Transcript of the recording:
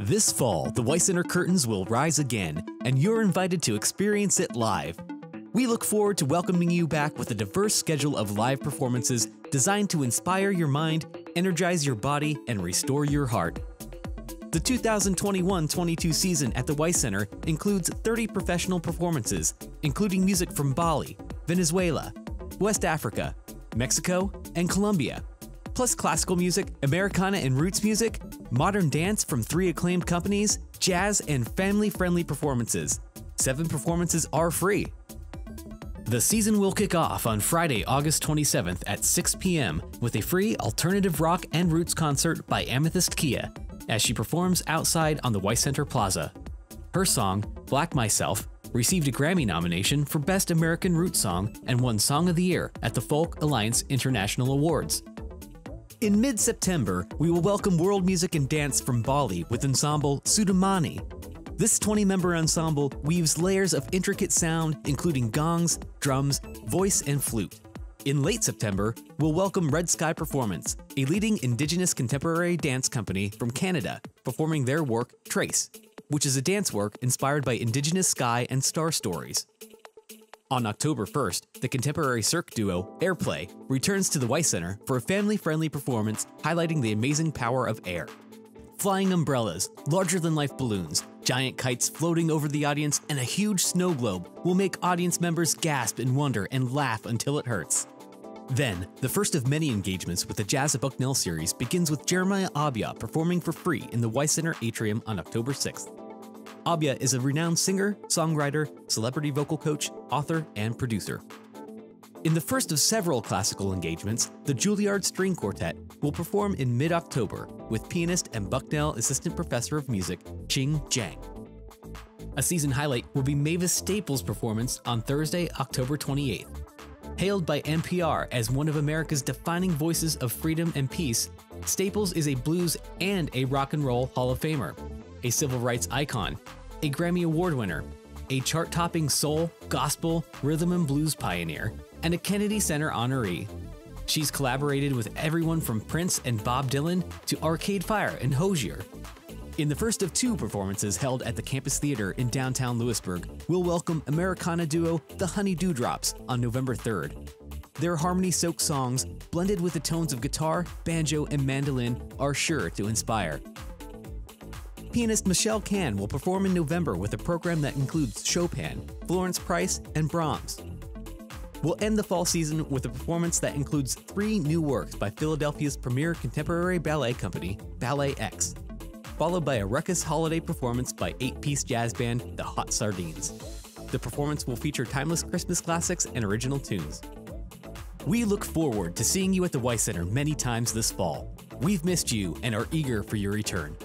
This fall, the Weis Center curtains will rise again, and you're invited to experience it live. We look forward to welcoming you back with a diverse schedule of live performances designed to inspire your mind, energize your body, and restore your heart. The 2021-22 season at the Weis Center includes 30 professional performances, including music from Bali, Venezuela, West Africa, Mexico, and Colombia, plus classical music, Americana and roots music, modern dance from three acclaimed companies, jazz, and family-friendly performances. Seven performances are free. The season will kick off on Friday, August 27th at 6 p.m. with a free alternative rock and roots concert by Amythyst Kiah as she performs outside on the Weis Center Plaza. Her song, Black Myself, received a Grammy nomination for Best American Roots Song and won Song of the Year at the Folk Alliance International Awards. In mid September, we will welcome world music and dance from Bali with ensemble Sudamani. This 20 member ensemble weaves layers of intricate sound, including gongs, drums, voice, and flute. In late September, we'll welcome Red Sky Performance, a leading indigenous contemporary dance company from Canada, performing their work Trace, which is a dance work inspired by indigenous sky and star stories. On October 1st, the contemporary cirque duo Airplay returns to the Weis Center for a family friendly performance highlighting the amazing power of air. Flying umbrellas, larger than life balloons, giant kites floating over the audience, and a huge snow globe will make audience members gasp in wonder and laugh until it hurts. Then, the first of many engagements with the Jazz at Bucknell series begins with Jeremiah Abiah performing for free in the Weiss Center atrium on October 6th. Abiah is a renowned singer, songwriter, celebrity vocal coach, author, and producer. In the first of several classical engagements, the Juilliard String Quartet will perform in mid October with pianist and Bucknell Assistant Professor of Music Ching Jiang. A season highlight will be Mavis Staples' performance on Thursday, October 28th. Hailed by NPR as one of America's defining voices of freedom and peace, Staples is a blues and a rock and roll Hall of Famer, a civil rights icon, a Grammy Award winner, a chart topping soul, gospel, rhythm and blues pioneer, and a Kennedy Center honoree. She's collaborated with everyone from Prince and Bob Dylan to Arcade Fire and Hozier. In the first of two performances held at the Campus Theater in downtown Lewisburg, we'll welcome Americana duo The Honey Dewdrops on November 3rd. Their harmony soaked songs, blended with the tones of guitar, banjo, and mandolin, are sure to inspire. Pianist Michelle Cann will perform in November with a program that includes Chopin, Florence Price, and Brahms. We'll end the fall season with a performance that includes three new works by Philadelphia's premier contemporary ballet company, BalletX, followed by a ruckus holiday performance by eight piece jazz band The Hot Sardines. The performance will feature timeless Christmas classics and original tunes. We look forward to seeing you at the Weis Center many times this fall. We've missed you and are eager for your return.